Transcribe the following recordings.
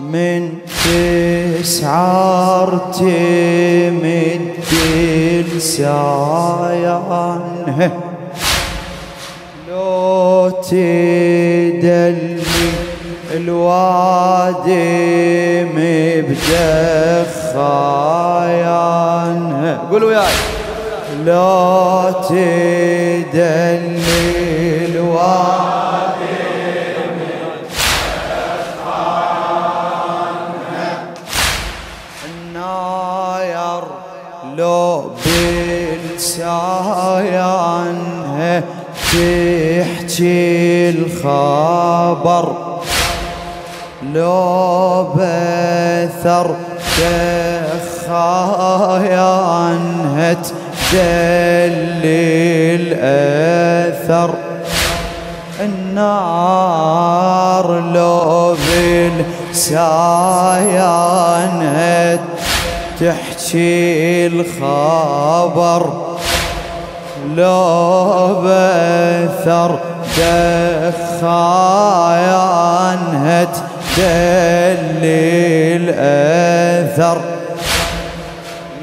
من تسعر تمد السايان لو تدلي الوادي مبدخايان قولوا وياي. لو تدلي الوادي لو بثر تخايان تدلي الأثر. النار لو بالسايان تحكي الخبر. لو بثر دخايان تدلي الأثر.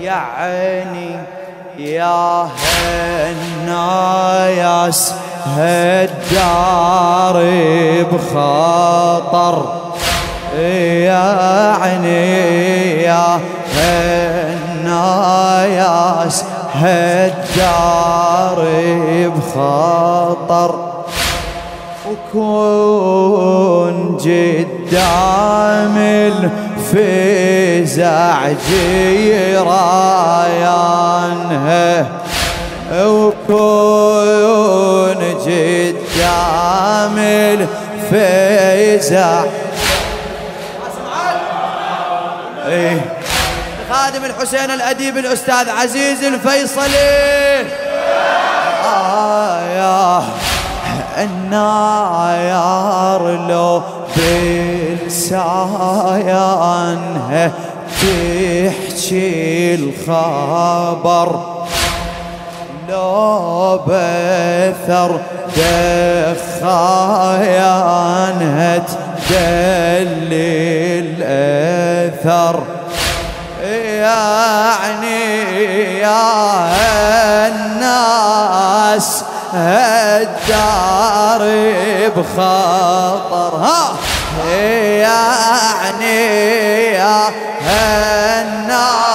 يا عيني يا هالناياس هالدار بخطر يا عيني يا هالناياس هالدار بخطر وكون قدام الفزع جيرانها وكون قدام الفزع. إيه. خادم الحسين الأديب الأستاذ عزيز الفيصلي. آه يا الناير لو بالسايان تحكي الخبر. لو بثر دخايان تدلي الأثر. يعني يا الناس الدار بخطر. ها! يعني يا الناس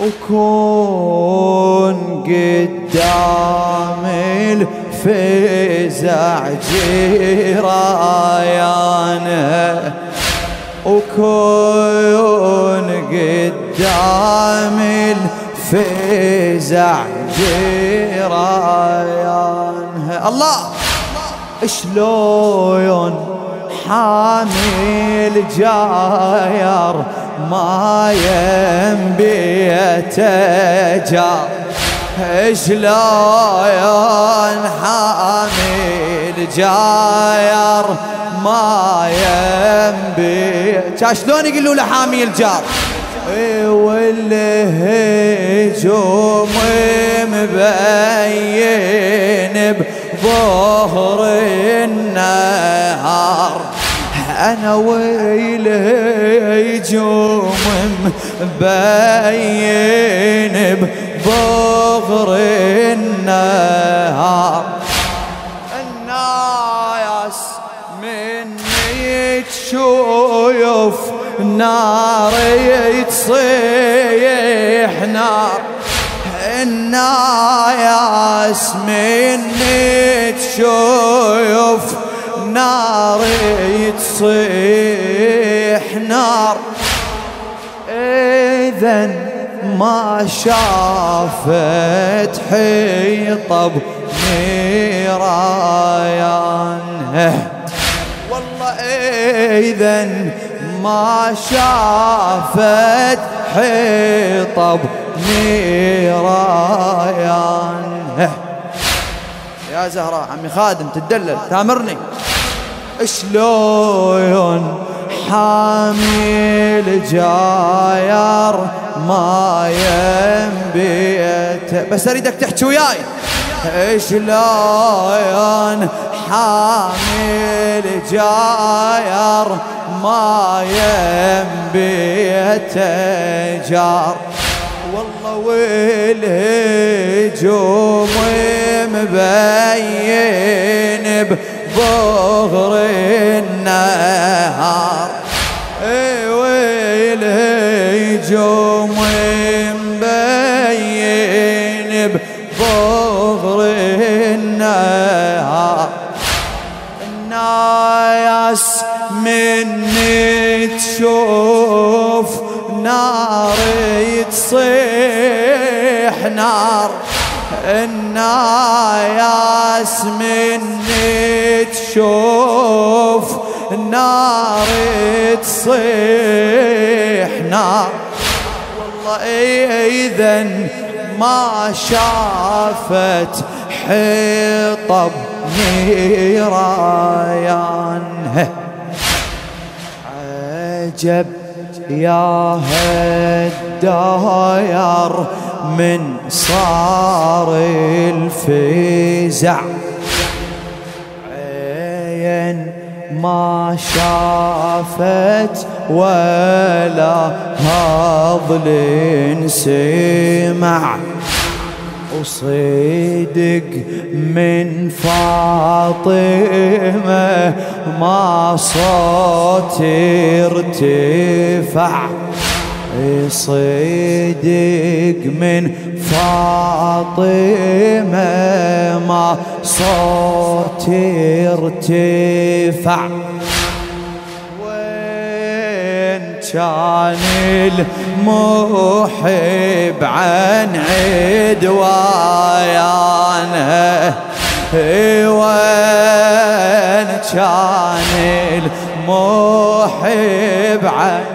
وكون قدام الفزع جرايانه وكون قدام الفزع جرايانها الله شلون حامل جاير ما ينبيته جار شلون حامل جاير ما ينبي شلون يقولوا له حامي الجار والهجوم مبين بظهر النهار. أنا والهجوم مبين بظهر النهار. نار تصيح نار. الناس مني تشوف نار تصيح نار. إذن ما شافت حيطب نيران والله إذن ما شافت حيطب نيران يا زهراء عمي خادم تدلل تامرني. شلون حامل جاير ما ينبيته بس أريدك تحكي وياي. شلون حامل جاير ما ينبيته جار. والله والهجوم مبين بظهر النهار. مني تشوف نار تصيح نار. الناس مني تشوف نار تصيح نار. والله اذا ما شافت حطب نيران عجب يا هالداير من صار الفزع. عين ما شافت ولا هضل سمع. وصيدق من فاطمة ما صوت ارتفع. صدق من فاطمة ما صوت ارتفع. كان المحب عن عدوانه وين كان المحب؟ عن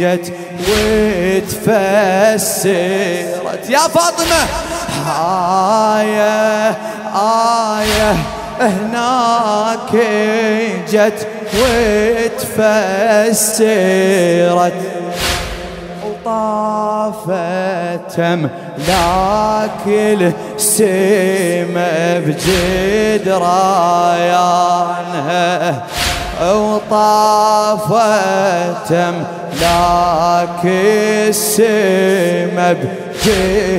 جت وتفسرت. يا فاطمة آية آية هناك جت وتفسرت. وطافت لك السما بجد رايانها وطافت لك السما بجدرانها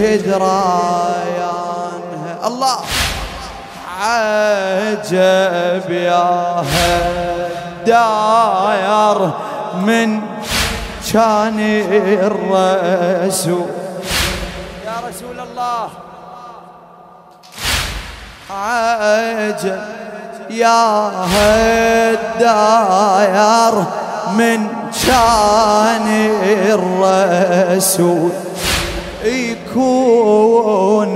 الله. عجب يا هالداير من كان الرسول. يا رسول الله. عجب يا هالداير من كان الرسول. يكون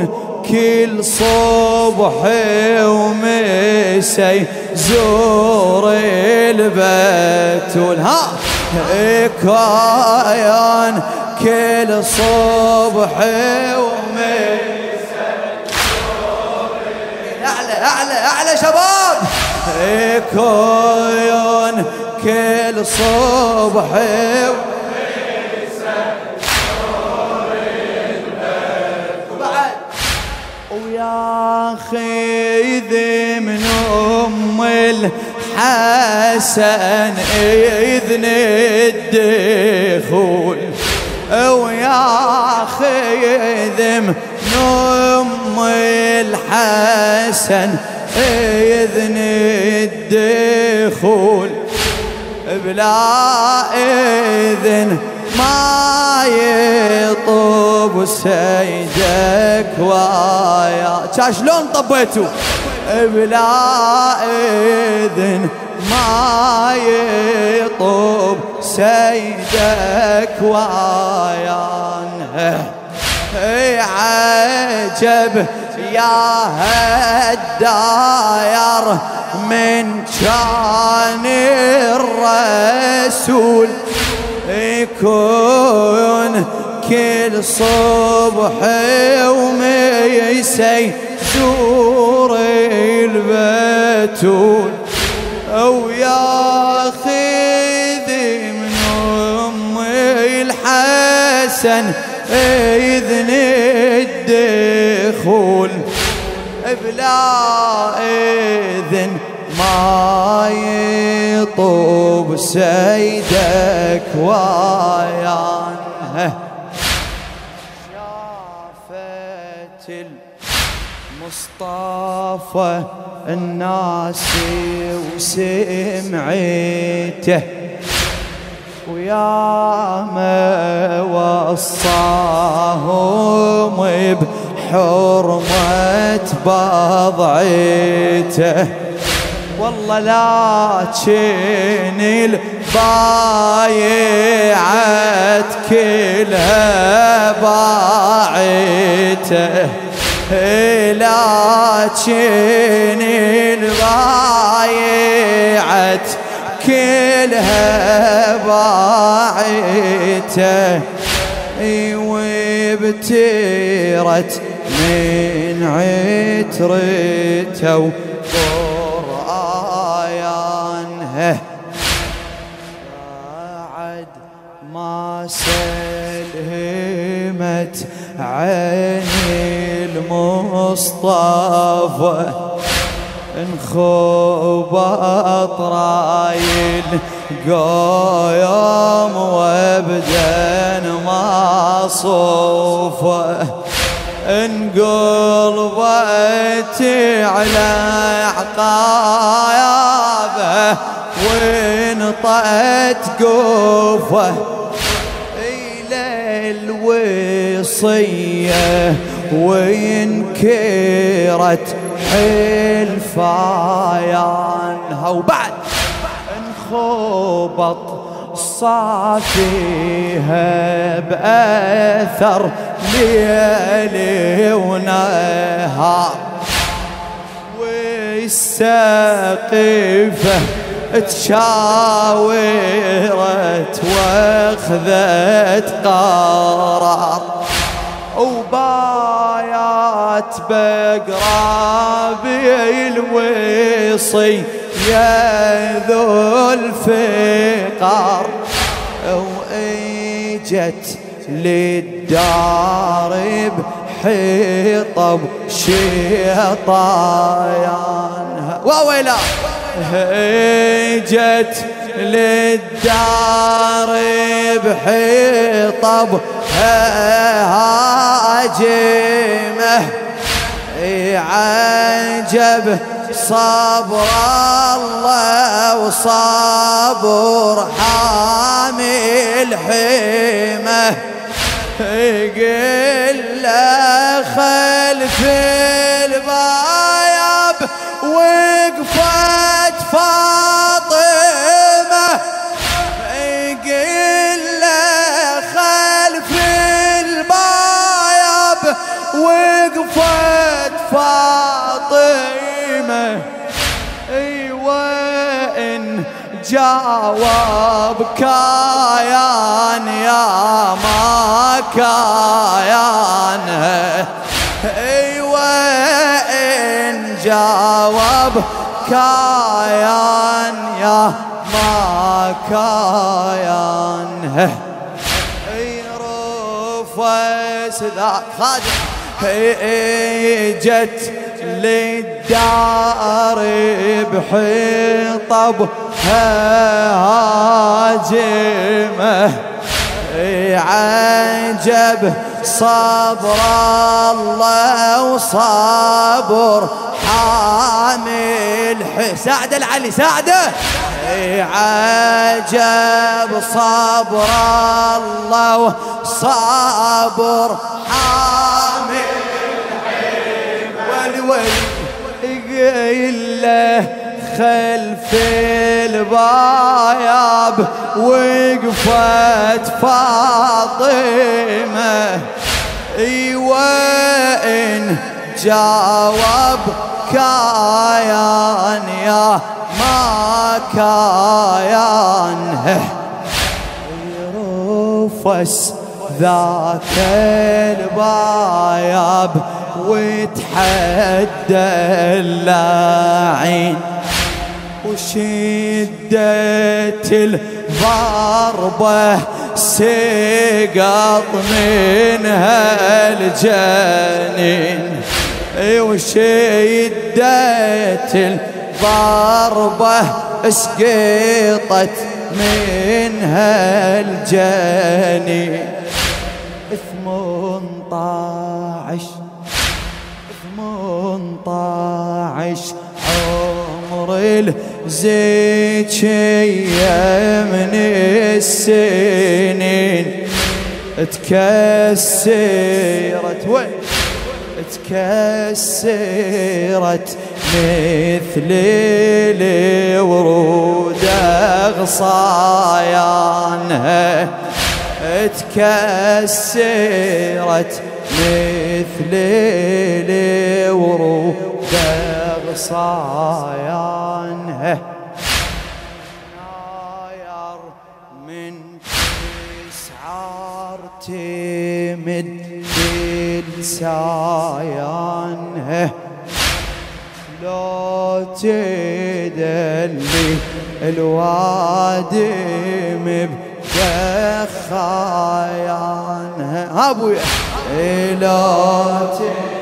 كل صبح ومسي زور البتول ها كاين كل صبح ومسي أعلى أعلى أعلى شباب. كاين كل صبح ويا خيذ من أم الحسن إذن الدخول. ويا خيذ من أم الحسن إذن الدخول. بلا إذن ما يطوب سيدك ويا شلون طبيتوا بلا إذن ما يطوب سيدك ويان عجب يا هالداير من كان الرسول يكون كل صبح وميسي زور البتول. أو يا خذي من امي الحسن إذن الدخول. بلا إذن ما يطوب سيدك ويان. شافت المصطفى الناس وسمعته. ويا ما وصاهم بحرمة بضعته. والله لكن البايعت كلها باعته. لكن البايعت كلها باعته. وابترت من عترته بعد ما سلهمت عيني المصطفى انخوب اطرايل قايم وابدا ما صوفه. انقلبت على عقايابه وانطأت قوفه؟ إلى الوصية وينكرت حلفايانها وبعد انخبط صافيها بأثر ليل ونهار والسقيفة تشاورت واخذت قرار وبايات بقرابي الوصي يا ذو الفقار. وإجت للدار بحيطب شيطان وويلا جت للدار بحيطب هاجمه عجب صبر الله وصبر حامي الحمه قل خلف البايب وقفت فاطمة. قل خلف البايب وقفت فاطمة. جاوب كايان يا ما كايان. أيوه إن جاوب كايان يا ما كايان. رفس ذاك خادم. جت للدار بحطب هاجمه عجب صبر الله وصبر حامل ساعد العلي ساعده عجب صبر الله وصبر حامل ولي ولي قيل له خلف الباياب وقفت فاطمة. وإن جاوب كايان يا ما كايان. يرفس ذاك الباياب وتحدى اللاعين وشدة الضربة سقط منها الجنين. وشدة الضربة اسقطت منها الجنين. ثمنطاعش ثمنطاعش عمر الزكية من السنين تكسرت وين؟ تكسرت مثل الورود أغصايانها تكسرت مثل الورود أغصايانها ناير من تسعار تمد بلسايانها لو تدلي الوادم بكخايانها أبويا. لو تدلي